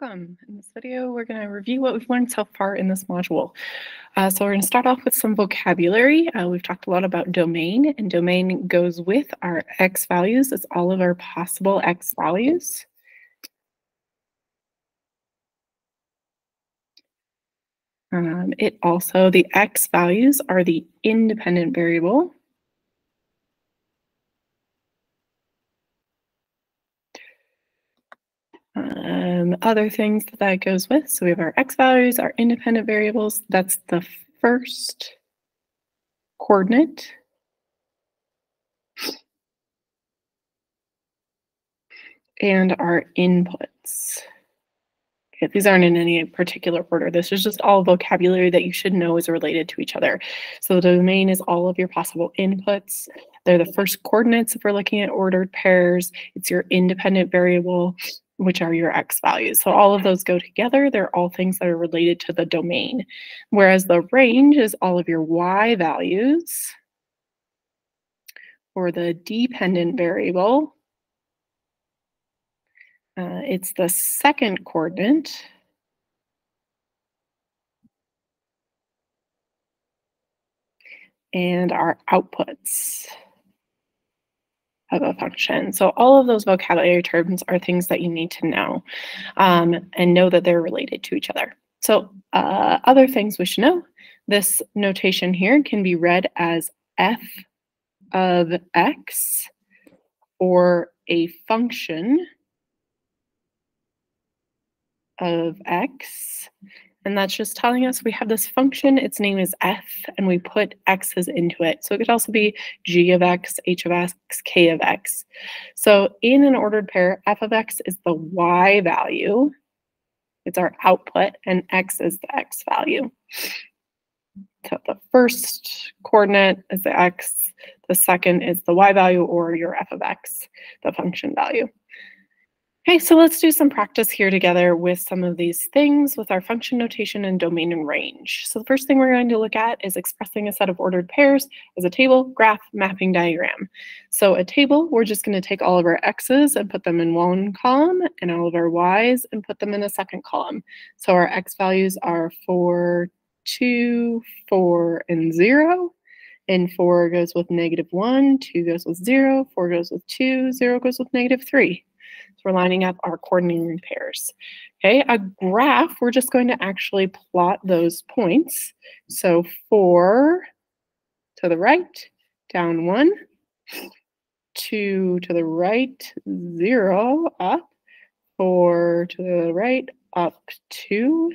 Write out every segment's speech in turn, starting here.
Welcome. In this video, we're going to review what we've learned so far in this module. Uh, so we're going to start off with some vocabulary. Uh, we've talked a lot about domain, and domain goes with our x values. It's all of our possible x values. Um, it also, the x values are the independent variable. Um, other things that that goes with. So we have our x values, our independent variables. That's the first coordinate. And our inputs. Okay, these aren't in any particular order. This is just all vocabulary that you should know is related to each other. So the domain is all of your possible inputs. They're the first coordinates if we're looking at ordered pairs. It's your independent variable which are your x values. So all of those go together. They're all things that are related to the domain. Whereas the range is all of your y values or the dependent variable. Uh, it's the second coordinate. And our outputs of a function. So all of those vocabulary terms are things that you need to know um, and know that they're related to each other. So uh, other things we should know, this notation here can be read as f of x or a function of x and that's just telling us we have this function, its name is f, and we put x's into it. So it could also be g of x, h of x, k of x. So in an ordered pair, f of x is the y value. It's our output, and x is the x value. So the first coordinate is the x, the second is the y value or your f of x, the function value. Okay, so let's do some practice here together with some of these things with our function notation and domain and range. So the first thing we're going to look at is expressing a set of ordered pairs as a table, graph, mapping diagram. So a table, we're just going to take all of our x's and put them in one column and all of our y's and put them in a second column. So our x values are 4, 2, 4, and 0. And 4 goes with negative 1, 2 goes with 0, 4 goes with 2, 0 goes with negative 3 we're lining up our coordinating pairs. Okay, a graph, we're just going to actually plot those points. So four to the right, down one, two to the right, zero, up, four to the right, up two,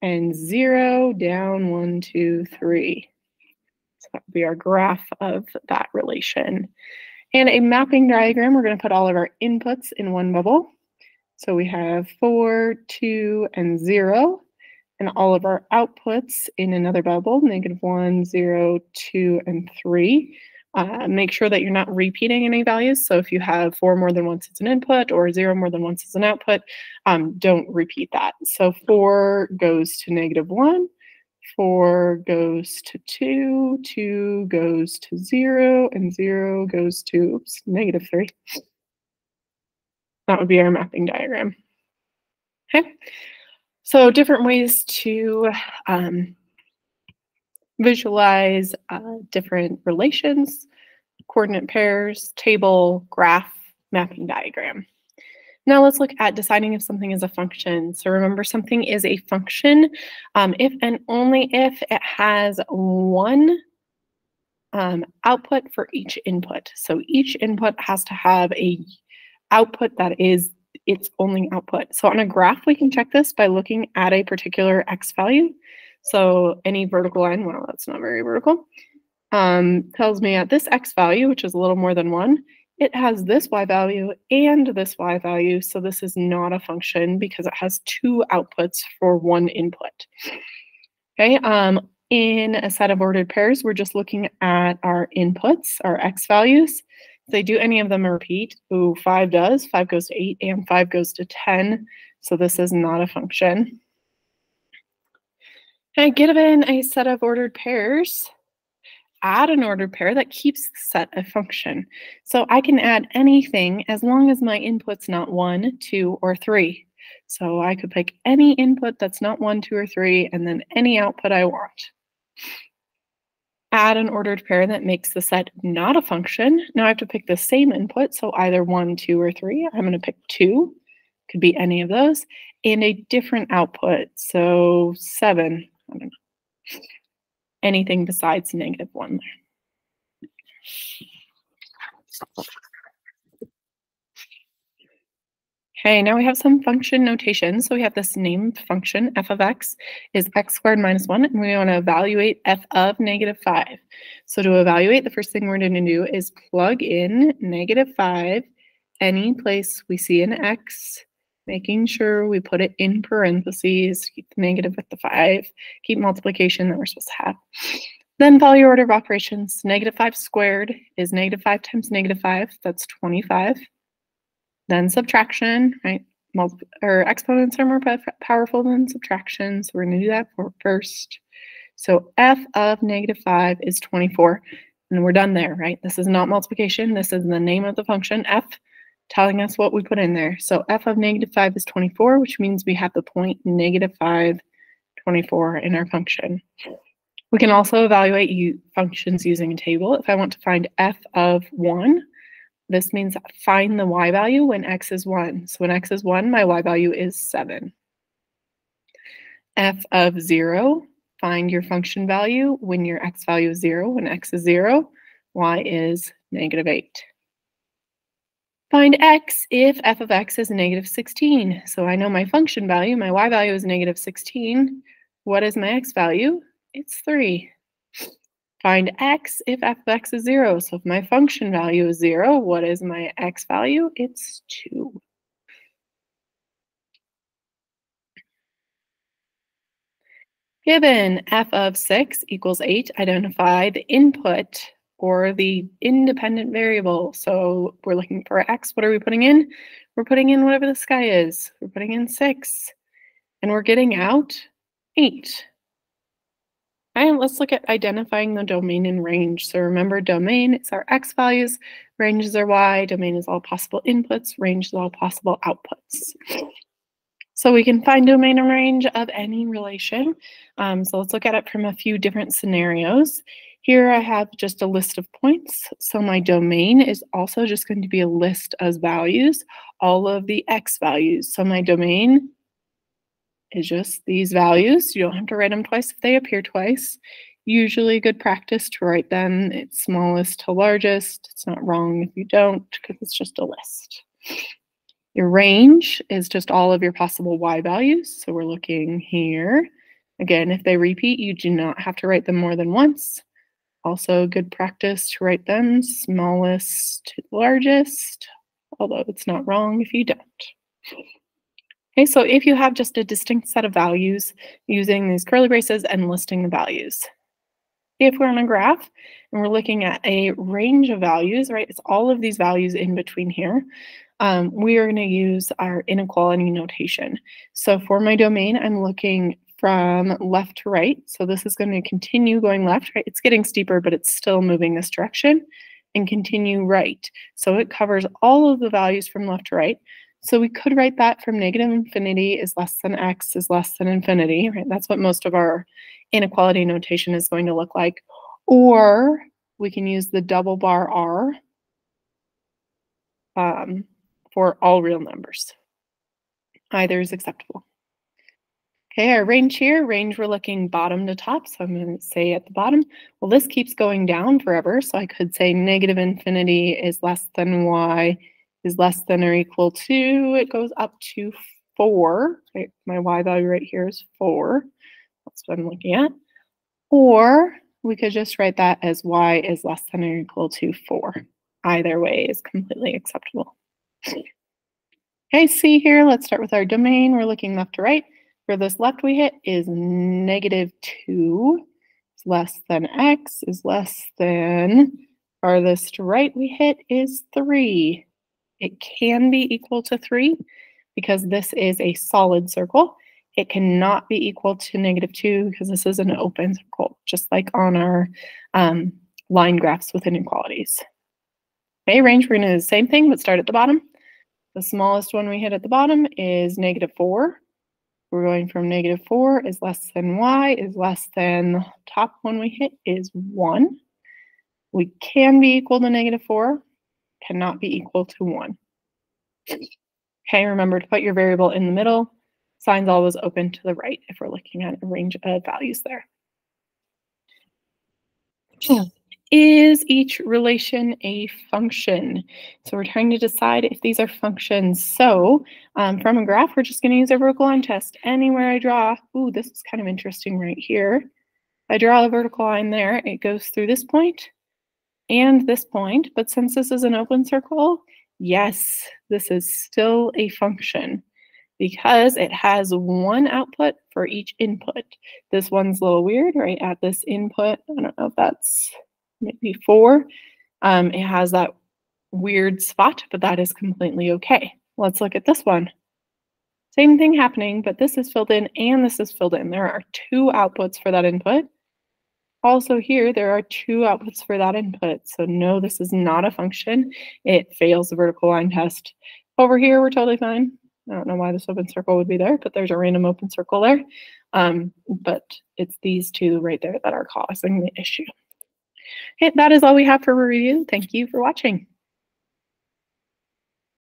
and zero, down one, two, three. So that would be our graph of that relation. And a mapping diagram, we're going to put all of our inputs in one bubble. So we have 4, 2, and 0, and all of our outputs in another bubble, negative 1, 0, 2, and 3. Uh, make sure that you're not repeating any values. So if you have 4 more than once as an input or 0 more than once as an output, um, don't repeat that. So 4 goes to negative 1, 4 goes to 2, 2 goes to 0, and 0 goes to oops, negative 3. That would be our mapping diagram. Okay, so different ways to um, visualize uh, different relations, coordinate pairs, table, graph, mapping diagram. Now let's look at deciding if something is a function. So remember something is a function um, if and only if it has one um, output for each input. So each input has to have a output that is its only output. So on a graph, we can check this by looking at a particular x value. So any vertical line, well, that's not very vertical, um, tells me at this x value, which is a little more than one, it has this y value and this y value, so this is not a function because it has two outputs for one input. Okay, um, in a set of ordered pairs, we're just looking at our inputs, our x values. If they do any of them repeat, ooh, 5 does, 5 goes to 8, and 5 goes to 10, so this is not a function. Okay, given a set of ordered pairs, add an ordered pair that keeps the set a function. So I can add anything as long as my input's not one, two, or three. So I could pick any input that's not one, two, or three, and then any output I want. Add an ordered pair that makes the set not a function. Now I have to pick the same input, so either one, two, or three. I'm going to pick two, could be any of those, and a different output, so seven, I don't know, anything besides negative one there. Okay, now we have some function notation. So we have this named function, f of x is x squared minus 1, and we want to evaluate f of negative 5. So to evaluate, the first thing we're going to do is plug in negative 5 any place we see an x, making sure we put it in parentheses, keep the negative with the 5, keep multiplication that we're supposed to have. Then follow your order of operations. Negative 5 squared is negative 5 times negative 5, that's 25 then subtraction, right? Multi or exponents are more powerful than subtraction, so we're to do that for first. So f of negative 5 is 24, and we're done there, right? This is not multiplication. This is the name of the function, f, telling us what we put in there. So f of negative 5 is 24, which means we have the point negative 5, 24 in our function. We can also evaluate functions using a table. If I want to find f of 1, this means find the y value when x is 1. So when x is 1, my y value is 7. f of 0, find your function value when your x value is 0. When x is 0, y is negative 8. Find x if f of x is negative 16. So I know my function value, my y value is negative 16. What is my x value? It's 3. Find x if f of x is 0. So if my function value is 0, what is my x value? It's 2. Given f of 6 equals 8, identify the input or the independent variable. So we're looking for x. What are we putting in? We're putting in whatever the sky is. We're putting in 6. And we're getting out 8. Right, let's look at identifying the domain and range. So remember domain is our x values, range is our y, domain is all possible inputs, range is all possible outputs. So we can find domain and range of any relation. Um, so let's look at it from a few different scenarios. Here I have just a list of points. So my domain is also just going to be a list of values, all of the x values. So my domain is just these values. You don't have to write them twice if they appear twice. Usually good practice to write them it's smallest to largest. It's not wrong if you don't because it's just a list. Your range is just all of your possible y values. So we're looking here. Again, if they repeat, you do not have to write them more than once. Also good practice to write them smallest to largest, although it's not wrong if you don't. Okay, so if you have just a distinct set of values using these curly braces and listing the values. If we're on a graph and we're looking at a range of values, right, it's all of these values in between here, um, we are going to use our inequality notation. So for my domain, I'm looking from left to right. So this is going to continue going left, right? It's getting steeper, but it's still moving this direction and continue right. So it covers all of the values from left to right. So we could write that from negative infinity is less than x is less than infinity, right? That's what most of our inequality notation is going to look like. Or we can use the double bar r um, for all real numbers. Either is acceptable. Okay, our range here, range we're looking bottom to top, so I'm going to say at the bottom, well, this keeps going down forever, so I could say negative infinity is less than y is less than or equal to, it goes up to 4. Right? My y value right here is 4. That's what I'm looking at. Or we could just write that as y is less than or equal to 4. Either way is completely acceptable. Okay, see here, let's start with our domain. We're looking left to right. For this left we hit is negative 2 is less than x is less than farthest right we hit is 3 it can be equal to 3 because this is a solid circle. It cannot be equal to negative 2 because this is an open circle, just like on our um, line graphs with inequalities. Okay, range, we're going to do the same thing, but start at the bottom. The smallest one we hit at the bottom is negative 4. We're going from negative 4 is less than y is less than the top one we hit is 1. We can be equal to negative 4, cannot be equal to 1. Okay, remember to put your variable in the middle. Sign's always open to the right if we're looking at a range of values there. Is each relation a function? So we're trying to decide if these are functions. So um, from a graph, we're just going to use a vertical line test. Anywhere I draw, ooh, this is kind of interesting right here. I draw a vertical line there. It goes through this point and this point. But since this is an open circle, yes, this is still a function because it has one output for each input. This one's a little weird, right? At this input, I don't know if that's maybe four. Um, it has that weird spot, but that is completely okay. Let's look at this one. Same thing happening, but this is filled in and this is filled in. There are two outputs for that input. Also here, there are two outputs for that input. So no, this is not a function. It fails the vertical line test. Over here, we're totally fine. I don't know why this open circle would be there, but there's a random open circle there. Um, but it's these two right there that are causing the issue. Okay, that is all we have for review. Thank you for watching.